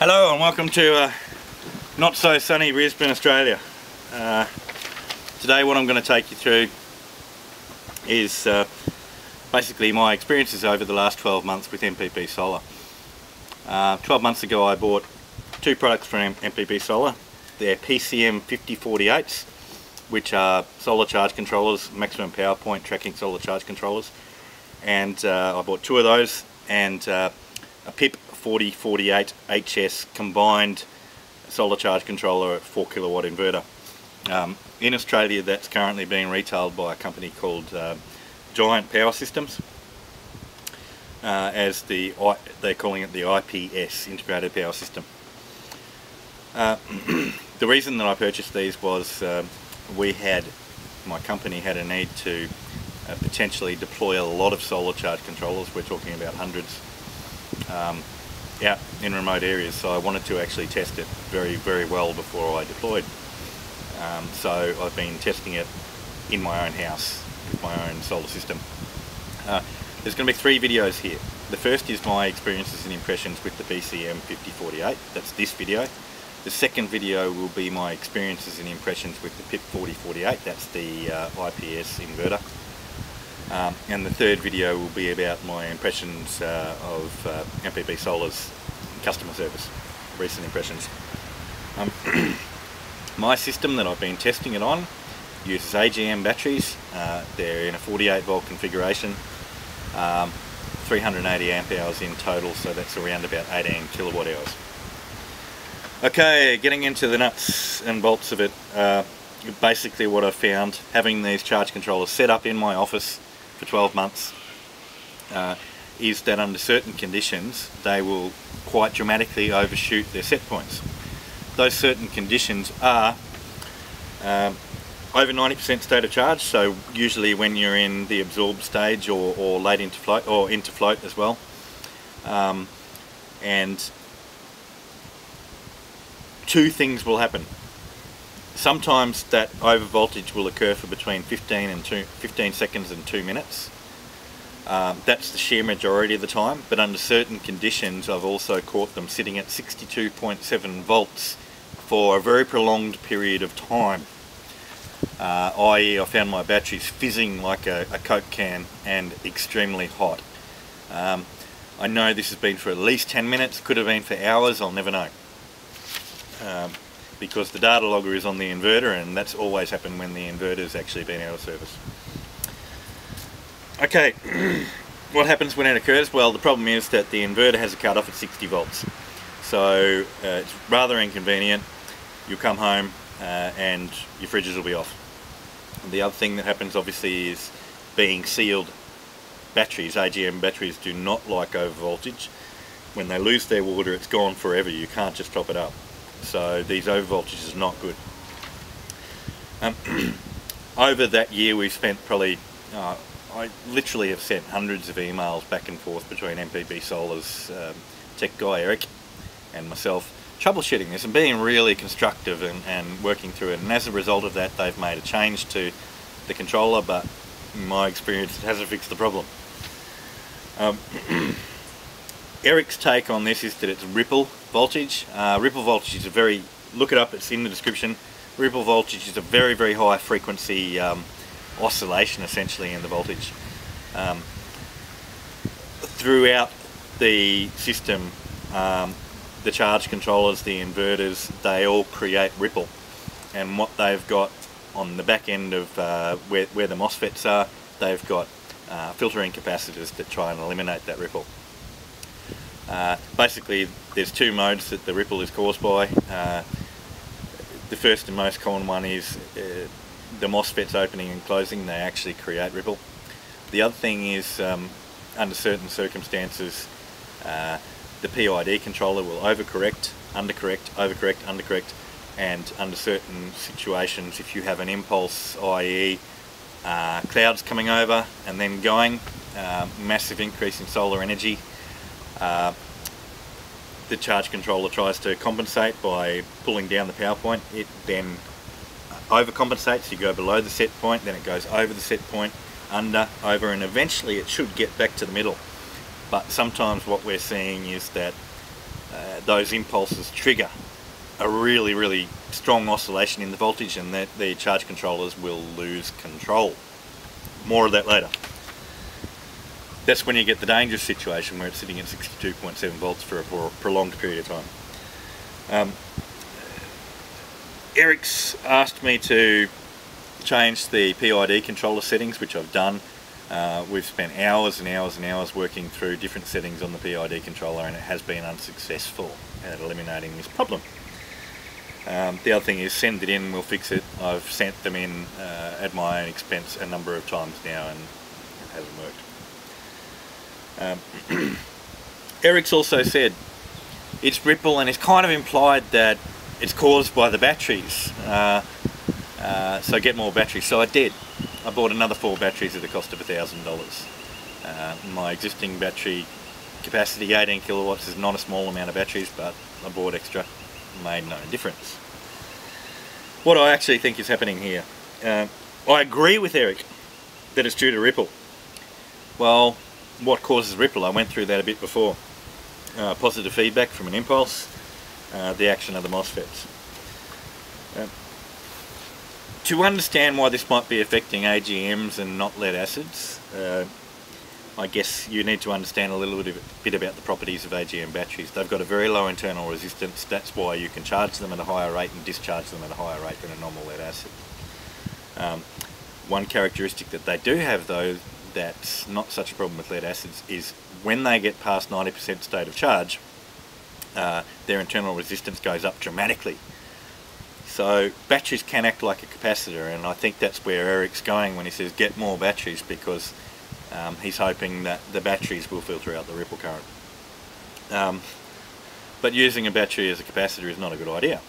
Hello and welcome to uh, not so sunny Brisbane, Australia. Uh, today what I'm going to take you through is uh, basically my experiences over the last 12 months with MPP Solar. Uh, 12 months ago I bought two products from MPP Solar. They're PCM 5048s which are solar charge controllers, maximum power point tracking solar charge controllers and uh, I bought two of those and uh, a PIP 4048 HS combined solar charge controller at 4 kilowatt inverter. Um, in Australia that's currently being retailed by a company called uh, Giant Power Systems uh, as the they're calling it the IPS Integrated Power System. Uh, the reason that I purchased these was um, we had my company had a need to uh, potentially deploy a lot of solar charge controllers. We're talking about hundreds. Um, out in remote areas so I wanted to actually test it very very well before I deployed. Um, so I've been testing it in my own house with my own solar system. Uh, there's going to be three videos here. The first is my experiences and impressions with the PCM 5048 that's this video. The second video will be my experiences and impressions with the PIP 4048 that's the uh, IPS inverter um, and the third video will be about my impressions uh, of uh, MPP Solar's customer service, recent impressions. Um, my system that I've been testing it on uses AGM batteries. Uh, they're in a 48 volt configuration, um, 380 amp hours in total, so that's around about 18 kilowatt hours. Okay, getting into the nuts and bolts of it. Uh, basically what I've found, having these charge controllers set up in my office for 12 months uh, is that under certain conditions they will quite dramatically overshoot their set points. Those certain conditions are um, over 90% state of charge, so usually when you're in the absorb stage or, or late into float or into float as well. Um, and two things will happen. Sometimes that overvoltage will occur for between 15 and two, 15 seconds and 2 minutes. Um, that's the sheer majority of the time, but under certain conditions I've also caught them sitting at 62.7 volts for a very prolonged period of time. Uh, i.e. I found my batteries fizzing like a, a Coke can and extremely hot. Um, I know this has been for at least 10 minutes, could have been for hours, I'll never know. Um, because the data logger is on the inverter and that's always happened when the inverter's actually been out of service. Okay, what happens when it occurs? Well, the problem is that the inverter has a cut-off at 60 volts. So uh, it's rather inconvenient. You'll come home uh, and your fridges will be off. And the other thing that happens obviously is being sealed batteries, AGM batteries do not like over voltage. When they lose their water it's gone forever, you can't just top it up so these over voltages is not good. Um, over that year we've spent probably, uh, I literally have sent hundreds of emails back and forth between MPP Solar's um, tech guy Eric and myself troubleshooting this and being really constructive and, and working through it and as a result of that they've made a change to the controller but in my experience it hasn't fixed the problem. Um, Eric's take on this is that it's ripple voltage. Uh, ripple voltage is a very, look it up, it's in the description. Ripple voltage is a very, very high frequency um, oscillation essentially in the voltage. Um, throughout the system, um, the charge controllers, the inverters, they all create ripple. And what they've got on the back end of uh, where, where the MOSFETs are, they've got uh, filtering capacitors that try and eliminate that ripple. Uh, basically, there's two modes that the ripple is caused by. Uh, the first and most common one is uh, the MOSFETs opening and closing, they actually create ripple. The other thing is, um, under certain circumstances, uh, the PID controller will overcorrect, undercorrect, overcorrect, undercorrect, and under certain situations, if you have an impulse, i.e. Uh, clouds coming over and then going, uh, massive increase in solar energy, uh, the charge controller tries to compensate by pulling down the power point. It then overcompensates, you go below the set point, then it goes over the set point, under, over, and eventually it should get back to the middle. But sometimes what we're seeing is that uh, those impulses trigger a really, really strong oscillation in the voltage and that the charge controllers will lose control. More of that later. That's when you get the dangerous situation where it's sitting at 62.7 volts for a prolonged period of time. Um, Eric's asked me to change the PID controller settings, which I've done. Uh, we've spent hours and hours and hours working through different settings on the PID controller and it has been unsuccessful at eliminating this problem. Um, the other thing is send it in, we'll fix it. I've sent them in uh, at my own expense a number of times now and it hasn't worked. Um, Eric's also said it's ripple and it's kind of implied that it's caused by the batteries. Uh, uh, so get more batteries. So I did. I bought another four batteries at the cost of $1,000. Uh, my existing battery capacity, 18 kilowatts, is not a small amount of batteries, but I bought extra. Made no difference. What I actually think is happening here, uh, I agree with Eric that it's due to ripple. Well, what causes ripple? I went through that a bit before. Uh, positive feedback from an impulse, uh, the action of the MOSFETs. Uh, to understand why this might be affecting AGMs and not lead acids, uh, I guess you need to understand a little bit about the properties of AGM batteries. They've got a very low internal resistance, that's why you can charge them at a higher rate and discharge them at a higher rate than a normal lead acid. Um, one characteristic that they do have though that's not such a problem with lead acids is when they get past 90% state of charge, uh, their internal resistance goes up dramatically. So batteries can act like a capacitor and I think that's where Eric's going when he says get more batteries because um, he's hoping that the batteries will filter out the ripple current. Um, but using a battery as a capacitor is not a good idea.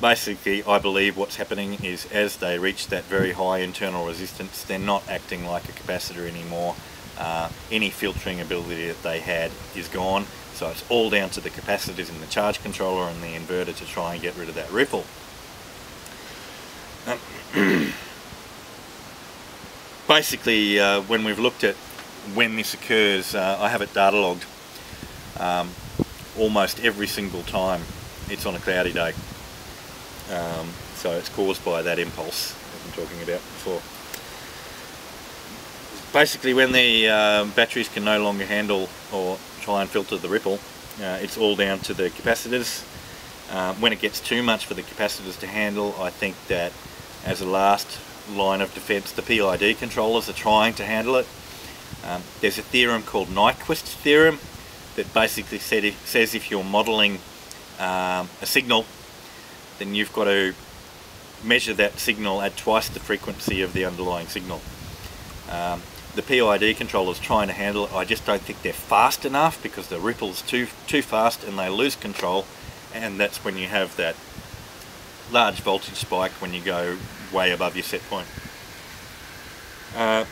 Basically, I believe what's happening is as they reach that very high internal resistance, they're not acting like a capacitor anymore. Uh, any filtering ability that they had is gone, so it's all down to the capacitors in the charge controller and the inverter to try and get rid of that ripple. Um, basically, uh, when we've looked at when this occurs, uh, I have it data logged um, almost every single time it's on a cloudy day. Um, so it's caused by that impulse I've been talking about before. Basically when the uh, batteries can no longer handle or try and filter the ripple. Uh, it's all down to the capacitors. Uh, when it gets too much for the capacitors to handle, I think that as a last line of defense, the PID controllers are trying to handle it. Um, there's a theorem called Nyquist theorem that basically said says if you're modeling um, a signal, then you've got to measure that signal at twice the frequency of the underlying signal. Um, the PID controllers trying to handle it. I just don't think they're fast enough because the ripple's too too fast and they lose control and that's when you have that large voltage spike when you go way above your set point. Uh,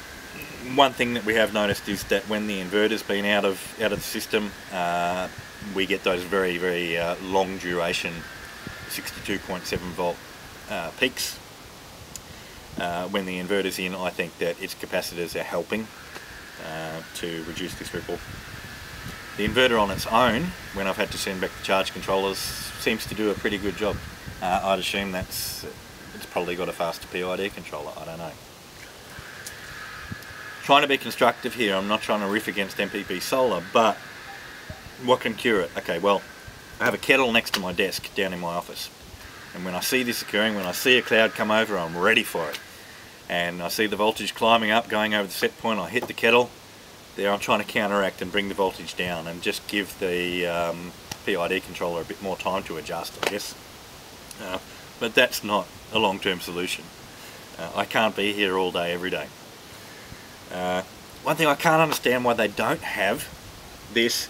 one thing that we have noticed is that when the inverter's been out of out of the system, uh, we get those very very uh, long duration 62.7 volt uh, peaks uh, when the inverter's in, I think that its capacitors are helping uh, to reduce this ripple. The inverter on its own, when I've had to send back the charge controllers, seems to do a pretty good job. Uh, I'd assume that's it's probably got a faster PID controller, I don't know. Trying to be constructive here, I'm not trying to riff against MPP solar, but what can cure it? Okay, well, I have a kettle next to my desk down in my office. And when I see this occurring, when I see a cloud come over, I'm ready for it. And I see the voltage climbing up going over the set point I hit the kettle. There I'm trying to counteract and bring the voltage down and just give the um, PID controller a bit more time to adjust I guess. Uh, but that's not a long-term solution. Uh, I can't be here all day every day. Uh, one thing I can't understand why they don't have this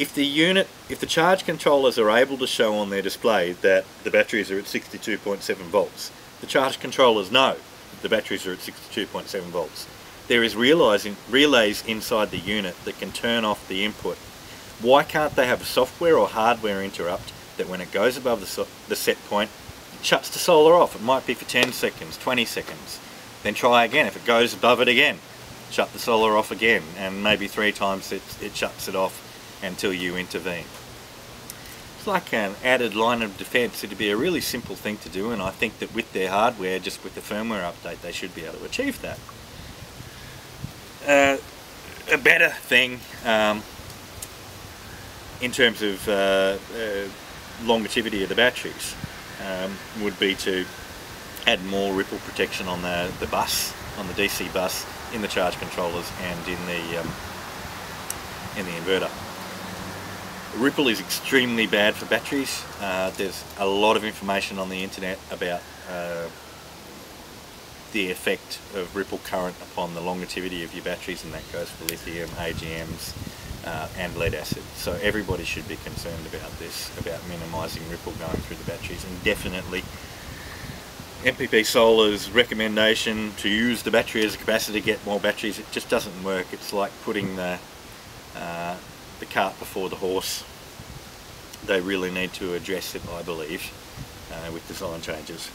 if the unit, if the charge controllers are able to show on their display that the batteries are at 62.7 volts, the charge controllers know the batteries are at 62.7 volts. There is relays inside the unit that can turn off the input. Why can't they have a software or hardware interrupt that when it goes above the, the set point, it shuts the solar off. It might be for 10 seconds, 20 seconds. Then try again. If it goes above it again, shut the solar off again. And maybe three times it, it shuts it off until you intervene. it's like an added line of defense. It'd be a really simple thing to do and I think that with their hardware, just with the firmware update, they should be able to achieve that. Uh, a better thing um, in terms of uh, uh, longevity of the batteries um, would be to add more ripple protection on the, the bus, on the DC bus, in the charge controllers and in the um, in the inverter. Ripple is extremely bad for batteries. Uh, there's a lot of information on the internet about uh, the effect of ripple current upon the longevity of your batteries and that goes for lithium, AGMs uh, and lead acid. So everybody should be concerned about this, about minimising ripple going through the batteries and definitely MPP Solar's recommendation to use the battery as a capacitor to get more batteries, it just doesn't work. It's like putting the, uh, the cart before the horse. They really need to address it, I believe, uh, with design changes.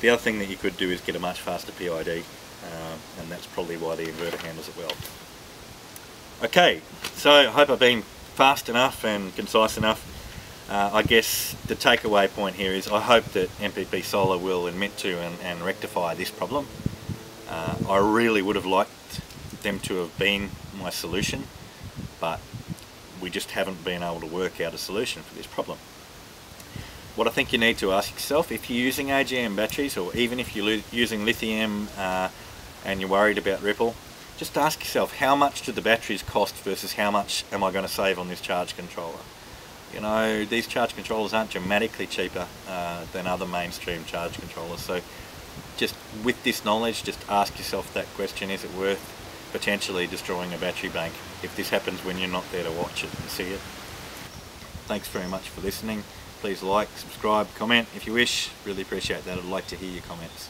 The other thing that you could do is get a much faster PID, uh, and that's probably why the inverter handles it well. Okay, so I hope I've been fast enough and concise enough uh, I guess the takeaway point here is I hope that MPP Solar will admit to and, and rectify this problem. Uh, I really would have liked them to have been my solution, but we just haven't been able to work out a solution for this problem. What I think you need to ask yourself, if you're using AGM batteries, or even if you're using lithium uh, and you're worried about ripple, just ask yourself, how much do the batteries cost versus how much am I going to save on this charge controller? you know, these charge controllers aren't dramatically cheaper uh, than other mainstream charge controllers. So just with this knowledge, just ask yourself that question, is it worth potentially destroying a battery bank if this happens when you're not there to watch it and see it. Thanks very much for listening. Please like, subscribe, comment if you wish. Really appreciate that. I'd like to hear your comments.